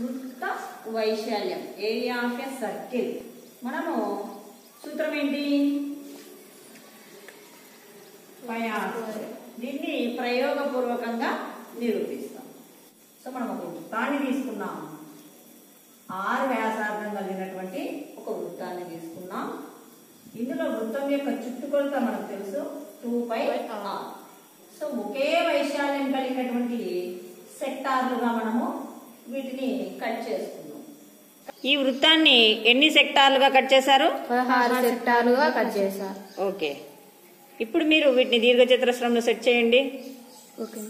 వృత్త వైశాల్యం area of a circle. మనము సూత్రం ఏంటి దీన్ని ప్రయోగపూర్వకంగా నిరూపిస్తాం. సో మనం ఒక వృత్తాన్ని తీసుకున్నాం. ఆరు వ్యాసార్థం కలిగినటువంటి ఒక వృత్తాన్ని తీసుకున్నాం. ఇందులో వృత్తం యొక్క చుట్టుకొలత మనకు తెలుసు. Two pi r. సో ఒకే వైశాల్యం కలిగినటువంటి సెక్టార్లుగా మనము వీటిని కట్ చేసుకున్నాం. ఈ వృత్తాన్ని ఎన్ని సెక్టార్లుగా కట్ చేశారు? పదహారు సెక్టార్లుగా కట్ చేశారు. ఓకే. ఇప్పుడు మీరు వీటిని దీర్ఘచతురస్రంలో సెట్ చేయండి. ఓకే.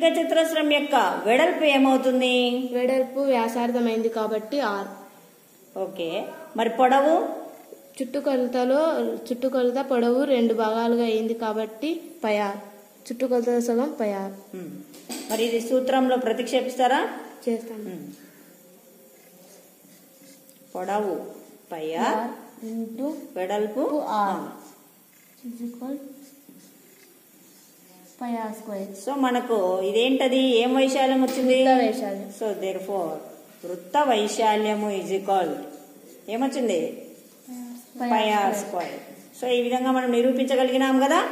దీర్ఘచతురస్రం యొక్క వెడల్పు ఏమవుతుంది? వెడల్పు వ్యాసార్థమైంది కాబట్టి ఆర్. ఓకే. మరి పొడవు? చుట్టుకొలతలో చుట్టుకొలత పొడవు రెండు భాగాలుగా అయింది కాబట్టి పయార్ చుట్టుకొలత సగం పయార్. మరి ఇది సూత్రంలో ప్రతిక్షేపిస్తారా? చేస్తాం. పొడవు పయ్య ఇంటూ వెడల్పు ఆర్. స్క్వేర్ సో మనకు ఇదేంటది? ఏం వైశాల్యం వచ్చింది? వైశాల్యం. సో దేర్ ఫోర్ వృత్త వైశాల్యము ఈజ్ ఈక్వల్ ఏమొచ్చింది? పై ఆర్ స్క్వైర్ సో ఈ విధంగా మనం నిరూపించగలిగినాం కదా?